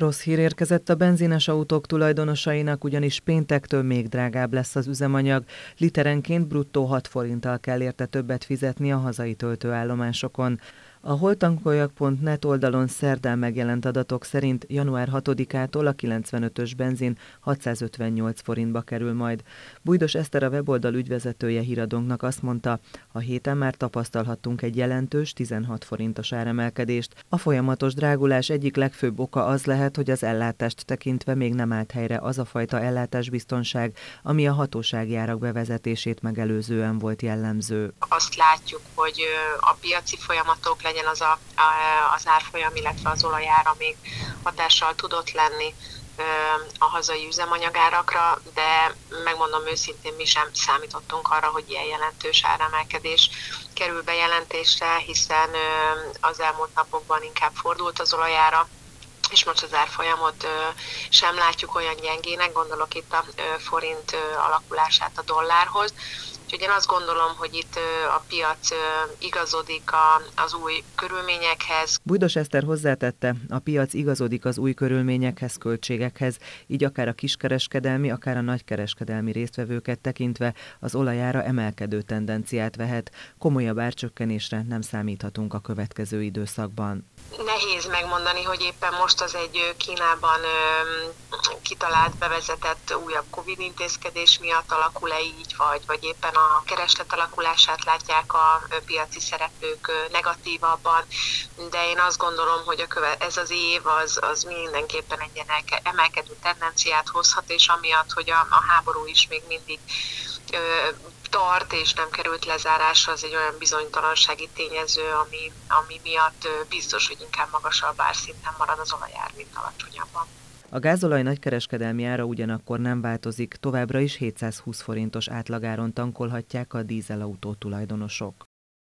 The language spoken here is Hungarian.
Rossz hír érkezett a benzines autók tulajdonosainak, ugyanis péntektől még drágább lesz az üzemanyag. Literenként bruttó 6 forinttal kell érte többet fizetni a hazai töltőállomásokon. A holtankoljak.net oldalon szerdán megjelent adatok szerint január 6-ától a 95-ös benzin 658 forintba kerül majd. Bújdos Eszter a weboldal ügyvezetője híradónknak azt mondta, a héten már tapasztalhattunk egy jelentős 16 forintos áremelkedést. A folyamatos drágulás egyik legfőbb oka az lehet, hogy az ellátást tekintve még nem állt helyre az a fajta ellátásbiztonság, ami a hatósági árak bevezetését megelőzően volt jellemző. Azt látjuk, hogy a piaci folyamatok legyen az a, a, az árfolyam, illetve az olajára még hatással tudott lenni a hazai üzemanyagárakra, de megmondom őszintén, mi sem számítottunk arra, hogy ilyen jelentős áremelkedés kerül bejelentésre, hiszen az elmúlt napokban inkább fordult az olajára, és most az árfolyamot sem látjuk olyan gyengének, gondolok itt a forint alakulását a dollárhoz. Úgyhogy én azt gondolom, hogy itt a piac igazodik az új körülményekhez. Bújdos Eszter hozzátette, a piac igazodik az új körülményekhez, költségekhez, így akár a kiskereskedelmi, akár a nagykereskedelmi résztvevőket tekintve az olajára emelkedő tendenciát vehet. Komolyabb árcsökkenésre nem számíthatunk a következő időszakban. Nehéz megmondani, hogy éppen most az egy Kínában kitalált, bevezetett újabb Covid intézkedés miatt alakul-e így, vagy, vagy éppen a kereslet alakulását látják a piaci szereplők negatívabban, de én azt gondolom, hogy a köve, ez az év az, az mindenképpen egy emelkedő tendenciát hozhat, és amiatt, hogy a, a háború is még mindig tart és nem került lezárásra, az egy olyan bizonytalansági tényező, ami, ami miatt biztos, hogy inkább magasabb árszinten marad az olajár, mint alacsonyabban. A gázolaj nagykereskedelmi ára ugyanakkor nem változik, továbbra is 720 forintos átlagáron tankolhatják a dízelautó tulajdonosok.